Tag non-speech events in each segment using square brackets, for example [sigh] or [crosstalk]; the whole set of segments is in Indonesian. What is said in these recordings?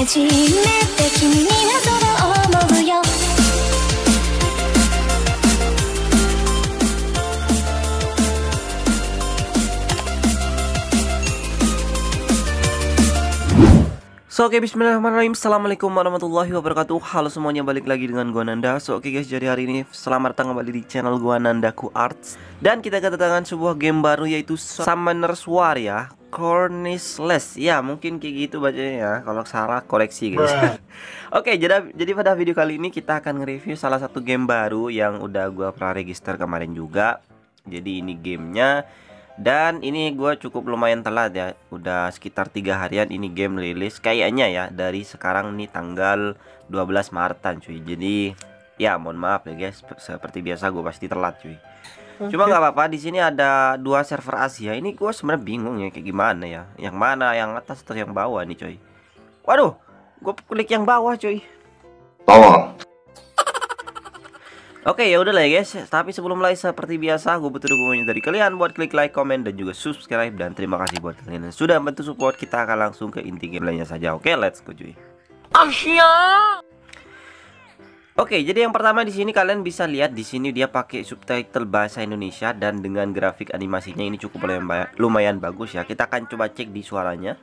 初めて君にはそう思うよ So oke bismillahirrahmanirrahim Assalamualaikum warahmatullahi wabarakatuh Halo semuanya balik lagi dengan gua Nanda So oke guys jadi hari ini selamat datang kembali di channel gua Nandaku Arts Dan kita kedatangan sebuah game baru yaitu Summoners War ya Corniceless. Ya mungkin kayak gitu bacanya ya Kalau salah koleksi guys. [laughs] Oke jadi, jadi pada video kali ini kita akan nge-review salah satu game baru Yang udah gua pernah register kemarin juga. Jadi ini gamenya dan ini gue cukup lumayan telat ya. Udah sekitar tiga harian ini game rilis Kayaknya ya dari sekarang nih tanggal 12 Maretan cuy. Jadi ya mohon maaf ya guys. Seperti biasa gue pasti telat cuy Cuma nggak apa-apa di sini ada dua server Asia. Ini gue sebenarnya bingung ya kayak gimana ya. Yang mana yang atas atau yang bawah nih cuy Waduh gue klik yang bawah cuy Bawah. Oke ya udah lah ya guys. Tapi sebelum mulai seperti biasa Gue butuh dukungannya dari kalian Buat klik like, komen, dan juga subscribe. Dan terima kasih buat kalian yang sudah bantu support. Kita akan langsung ke inti game lainnya saja. Oke let's go cuy Oke, jadi yang pertama di sini kalian bisa lihat di sini dia pakai subtitle bahasa Indonesia dan dengan grafik animasinya ini cukup lumayan, ba- lumayan bagus ya. Kita akan coba cek di suaranya.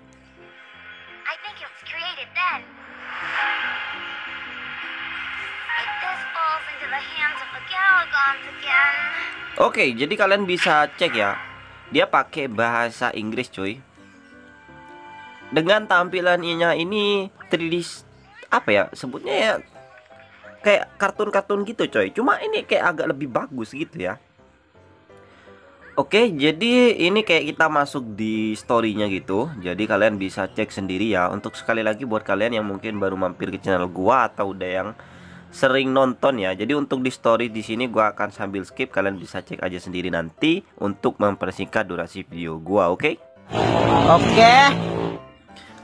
Oke, jadi kalian bisa cek ya. Dia pakai bahasa Inggris, cuy. Dengan tampilannya ini 3D s- apa ya? Sebutnya ya kayak kartun-kartun gitu, coy. Cuma ini kayak agak lebih bagus gitu ya. Oke, jadi ini kayak kita masuk di story-nya gitu. Jadi kalian bisa cek sendiri ya. Untuk sekali lagi buat kalian yang mungkin baru mampir ke channel gua atau udah yang sering nonton ya. Jadi untuk di story di sini gua akan sambil skip kalian bisa cek aja sendiri nanti untuk mempersingkat durasi video gua, oke? Oke.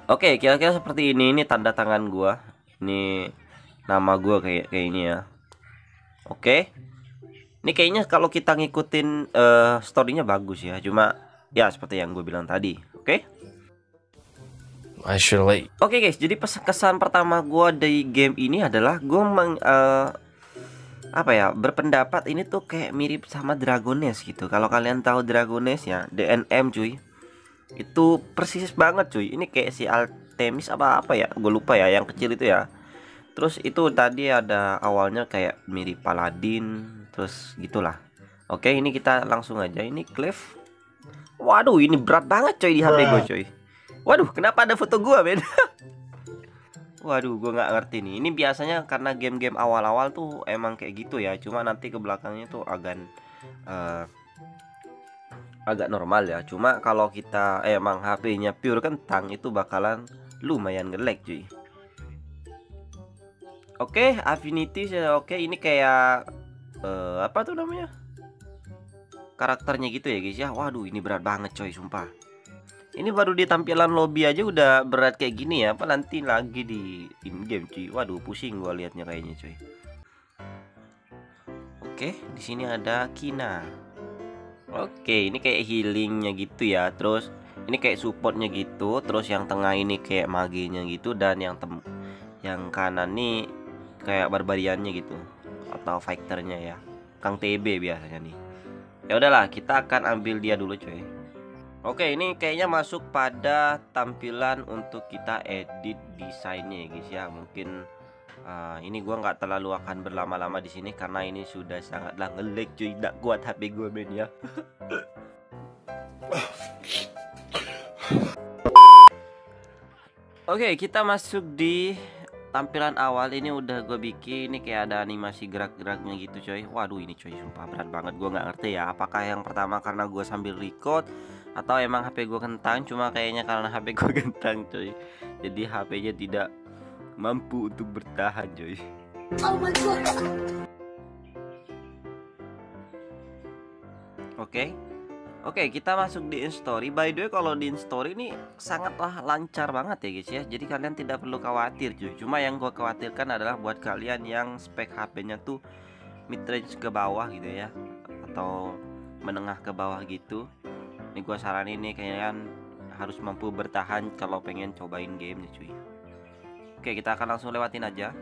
Oke, kira-kira seperti ini. Ini tanda tangan gua. Ini nama gua kayak kayak ini ya. Oke. Ini kayaknya kalau kita ngikutin eh, story-nya bagus ya. Cuma ya seperti yang gue bilang tadi. Oke? I late. Oke guys, jadi pesan kesan pertama gua dari game ini adalah gua meng eh, apa ya berpendapat ini tuh kayak mirip sama Dragones gitu. Kalau kalian tahu Dragones ya, DNM cuy, itu persis banget cuy. Ini kayak si Artemis apa apa ya, gue lupa ya, yang kecil itu ya. Terus itu tadi ada awalnya kayak mirip Paladin, terus gitulah. Oke, ini kita langsung aja. Ini Cliff. Waduh, ini berat banget coy di HP gue coy. Waduh, kenapa ada foto gua, men? [laughs] Waduh, gua nggak ngerti nih. Ini biasanya karena game-game awal-awal tuh emang kayak gitu ya. Cuma nanti ke belakangnya tuh agak eh, agak normal ya. Cuma kalau kita eh, emang HP-nya pure kentang itu bakalan lumayan nge-lag, cuy. Oke, Affinity saya oke. Ini kayak eh, apa tuh namanya? Karakternya gitu ya, guys ya. Waduh, ini berat banget, coy, sumpah. Ini baru di tampilan lobby aja udah berat kayak gini ya, apa nanti lagi di in game cuy. Waduh, pusing gua liatnya kayaknya cuy. Oke, di sini ada Kina. Oke, ini kayak healingnya gitu ya. Terus ini kayak supportnya gitu. Terus yang tengah ini kayak maginya gitu dan yang tem yang kanan nih kayak barbariannya gitu atau fighternya ya. Kang TB biasanya nih. Ya udahlah, kita akan ambil dia dulu cuy. Oke, ini kayaknya masuk pada tampilan untuk kita edit desainnya ya guys ya. Mungkin uh, ini gua nggak terlalu akan berlama-lama di sini karena ini sudah sangatlah ngelag cuy. Tidak kuat HP gue men ya. [laughs] Oke, kita masuk di tampilan awal ini udah gue bikin ini kayak ada animasi gerak-geraknya gitu coy. Waduh ini coy sumpah berat banget gue nggak ngerti ya. Apakah yang pertama karena gue sambil record atau emang HP gue kentang cuma kayaknya karena HP gue [laughs] kentang coy jadi HP-nya tidak mampu untuk bertahan coy Oh my god. oke oke kita masuk di instastory by the way kalau di instastory ini sangatlah lancar banget ya guys ya. Jadi kalian tidak perlu khawatir cuy. Cuma yang gue khawatirkan adalah buat kalian yang spek HP-nya tuh mid range ke bawah gitu ya atau menengah ke bawah gitu. Ini gua saranin nih kalian harus mampu bertahan kalau pengen cobain game cuy. Oke, kita akan langsung lewatin aja.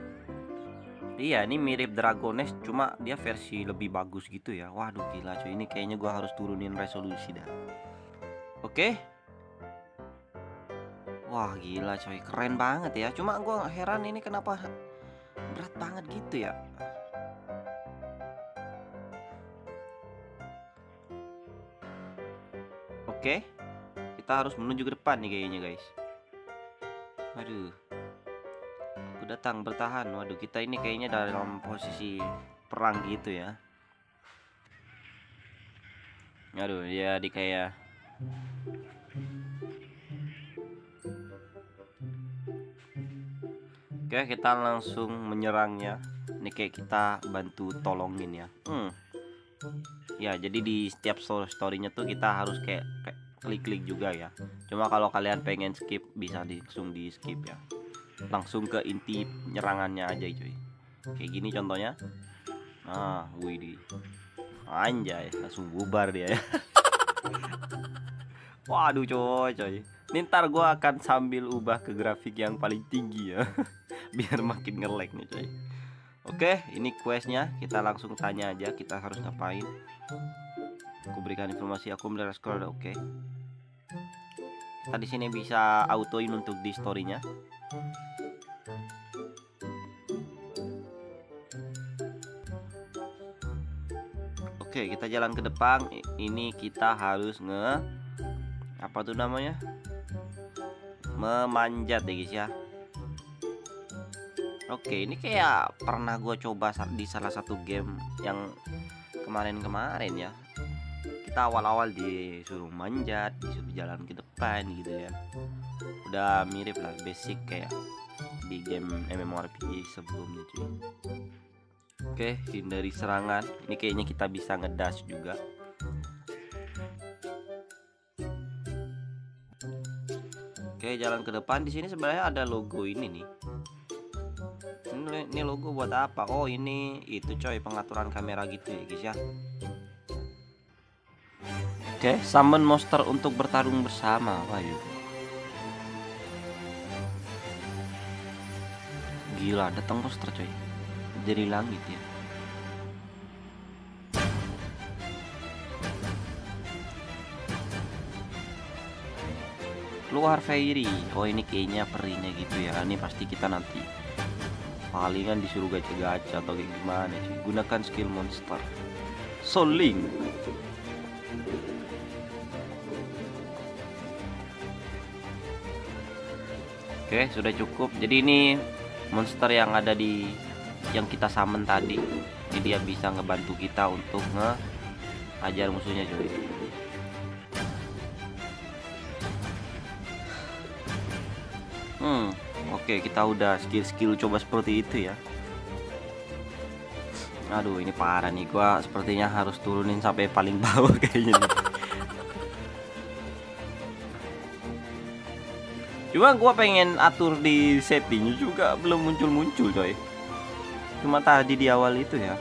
Iya, ini mirip Dragones, cuma dia versi lebih bagus gitu ya. Waduh, gila cuy. Ini kayaknya gua harus turunin resolusi dah. Oke. Wah, gila coy. Keren banget ya. Cuma gua heran ini kenapa berat banget gitu ya. Oke. Kita harus menuju ke depan nih kayaknya, guys. Aduh. Datang bertahan. Waduh, kita ini kayaknya dalam posisi perang gitu ya. Aduh, ya di kayak Oke, kita langsung menyerangnya. Ini kayak kita bantu tolongin ya. Hmm. Ya, jadi di setiap story storynya tuh kita harus kayak klik-klik juga ya. Cuma kalau kalian pengen skip bisa langsung di skip ya. Langsung ke inti penyerangannya aja cuy. Kayak gini contohnya. Nah, wih Anjay, langsung bubar dia ya. [laughs] Waduh coy coy. Ini ntar gue akan sambil ubah ke grafik yang paling tinggi ya. [laughs] Biar makin nge-lag nih coy. Oke, ini questnya kita langsung tanya aja kita harus ngapain. Aku berikan informasi aku melihara scroll oke. Kita di sini bisa autoin untuk di storynya. Kita jalan ke depan. Ini kita harus nge apa tuh namanya? Memanjat ya guys ya. Oke, ini kayak pernah gue coba di salah satu game yang kemarin-kemarin ya. Kita awal-awal disuruh manjat, disuruh jalan ke depan gitu ya. Udah mirip lah, basic kayak di game MMORPG sebelumnya cuy. Oke, hindari serangan. Ini kayaknya kita bisa ngedash juga. Oke, jalan ke depan di sini sebenarnya ada logo ini nih. Ini, logo buat apa? Oh, ini itu coy pengaturan kamera gitu ya, guys ya. Oke, summon monster untuk bertarung bersama. Wah, yuk. Gila, datang monster coy. Dari langit ya. Keluar fairy. Oh ini kayaknya perinya gitu ya. Ini pasti kita nanti palingan disuruh gacha-gacha atau kayak gimana sih gunakan skill monster. Soling. Oke sudah cukup. Jadi ini monster yang ada di yang kita summon tadi. Jadi dia bisa ngebantu kita untuk nge ajar musuhnya cuy Hmm, oke kita udah skill-skill coba seperti itu ya. Aduh, ini parah nih gua sepertinya harus turunin sampai paling bawah [laughs] kayaknya nih. Cuma gua pengen atur di setting juga belum muncul-muncul coy. Cuma tadi di awal itu ya.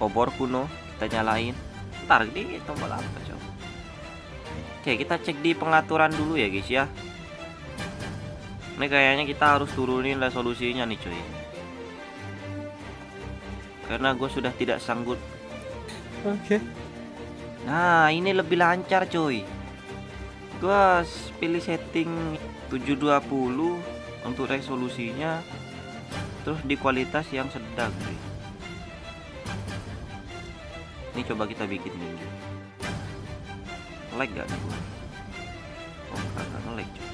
Obor kuno kita nyalain. Ntar di tombol apa coba oke kita cek di pengaturan dulu ya guys ya. Ini kayaknya kita harus turunin resolusinya nih coy karena gue sudah tidak sanggup. Oke. Nah ini lebih lancar coy gue pilih setting 720 untuk resolusinya terus di kualitas yang sedang nih ini coba kita bikin minggu lag gak nih gua oh kagak ngelag cuy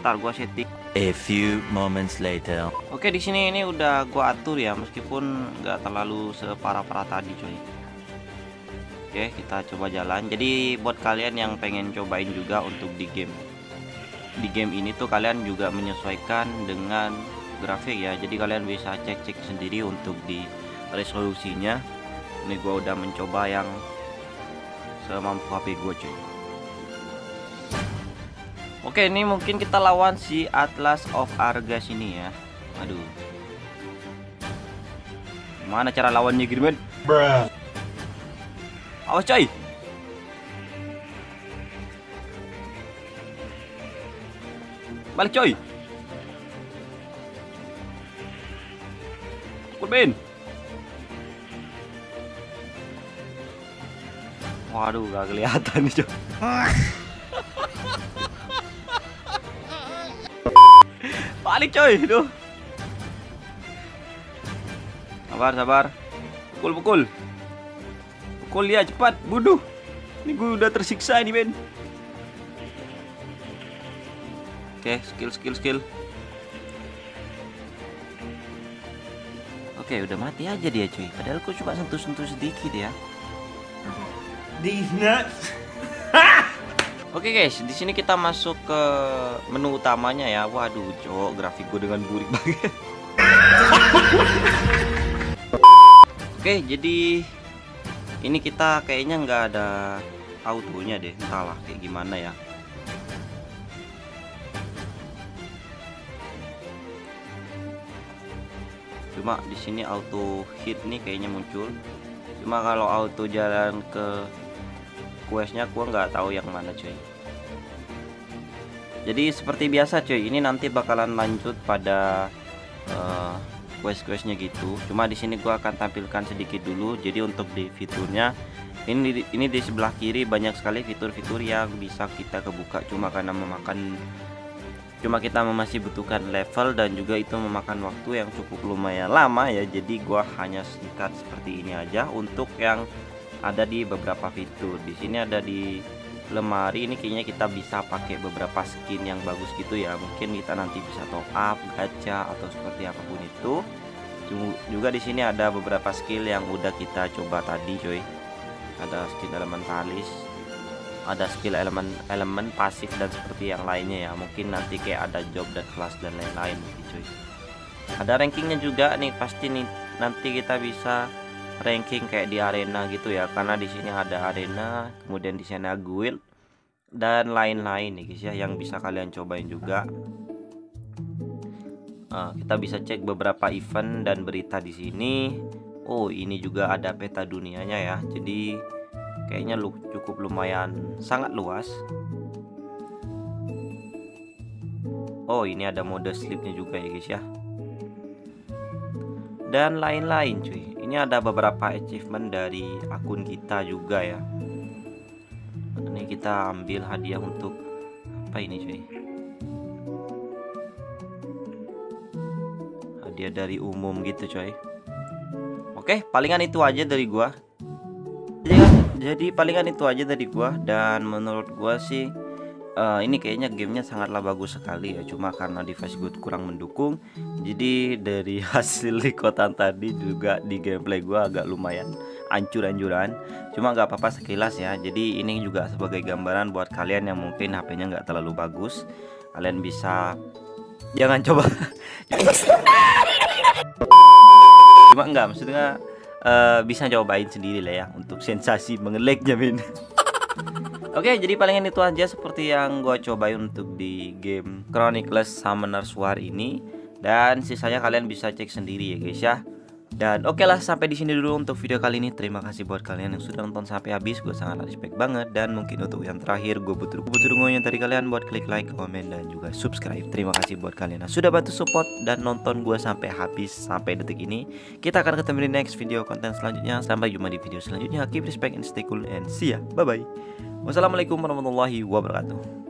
ntar gua setting A few moments later. Oke di sini ini udah gua atur ya meskipun nggak terlalu separah-parah tadi cuy. Oke kita coba jalan. Jadi buat kalian yang pengen cobain juga untuk di game di game ini tuh kalian juga menyesuaikan dengan grafik ya. Jadi kalian bisa cek-cek sendiri untuk di resolusinya ini gue udah mencoba yang semampu HP gue cuy Oke ini mungkin kita lawan si Atlas of Argas ini ya Aduh Mana cara lawannya Girman? Awas coy. Balik coy. Kurbin. Waduh, gak kelihatan nih coy. Balik coy, duh. Sabar, sabar. Pukul, pukul. Pukul dia cepat, bunuh. Ini gue udah tersiksa ini, Ben. Oke, skill, skill, skill. Oke, udah mati aja dia, cuy. Padahal gue cuma sentuh-sentuh sedikit ya. Dina. [laughs] Oke guys, di sini kita masuk ke menu utamanya ya. Waduh, cowok grafik gue dengan burik [laughs] banget. Oke, jadi ini kita kayaknya nggak ada autonya deh, entahlah kayak gimana ya. Cuma di sini auto hit nih kayaknya muncul. Cuma kalau auto jalan ke questnya gua nggak tahu yang mana cuy. Jadi seperti biasa cuy ini nanti bakalan lanjut pada uh, quest-questnya gitu. Cuma di sini gua akan tampilkan sedikit dulu. Jadi untuk di fiturnya ini ini di sebelah kiri banyak sekali fitur-fitur yang bisa kita kebuka. Cuma karena memakan cuma kita masih butuhkan level dan juga itu memakan waktu yang cukup lumayan lama ya. Jadi gua hanya singkat seperti ini aja untuk yang ada di beberapa fitur. Di sini ada di lemari. Ini kayaknya kita bisa pakai beberapa skin yang bagus gitu ya. Mungkin kita nanti bisa top up gacha atau seperti apa pun itu. Juga di sini ada beberapa skill yang udah kita coba tadi coy. Ada skill elementalis ada skill elemen elemen pasif dan seperti yang lainnya ya. Mungkin nanti kayak ada job dan kelas dan lain-lain gitu cuy ada rankingnya juga nih. Pasti nih nanti kita bisa ranking kayak di arena gitu ya karena di sini ada arena kemudian di sana guild dan lain-lain nih guys ya yang bisa kalian cobain juga. Nah, kita bisa cek beberapa event dan berita di sini. Oh ini juga ada peta dunianya ya jadi kayaknya lu cukup lumayan sangat luas. Oh ini ada mode sleepnya juga ya guys ya. Dan lain-lain cuy ini ada beberapa achievement dari akun kita juga ya. Ini kita ambil hadiah untuk apa ini cuy? Hadiah dari umum gitu coy oke palingan itu aja dari gua. Jadi, jadi palingan itu aja dari gua. Dan menurut gua sih uh, ini kayaknya gamenya sangatlah bagus sekali ya. Cuma karena device gue kurang mendukung jadi dari [laughs] hasil likotan tadi juga di gameplay gue agak lumayan ancur-ancuran. Cuma nggak apa-apa sekilas ya. Jadi ini juga sebagai gambaran buat kalian yang mungkin HP-nya nggak terlalu bagus kalian bisa [laughs] jangan coba. Cuma nggak maksudnya uh, bisa cobain sendiri lah ya untuk sensasi mengelek jamin [laughs] Oke, jadi palingan itu aja seperti yang gue cobain untuk di game Chronicles Summoners War ini. Dan sisanya kalian bisa cek sendiri ya guys ya. Dan oke okay lah sampai di sini dulu untuk video kali ini. Terima kasih buat kalian yang sudah nonton sampai habis. Gue sangat respect banget. Dan mungkin untuk yang terakhir gue butuh butuh dukungan dari kalian buat klik like, komen dan juga subscribe. Terima kasih buat kalian yang sudah bantu support dan nonton gue sampai habis sampai detik ini. Kita akan ketemu di next video konten selanjutnya. Sampai jumpa di video selanjutnya. Keep respect and stay cool and see ya. Bye bye. Wassalamualaikum warahmatullahi wabarakatuh.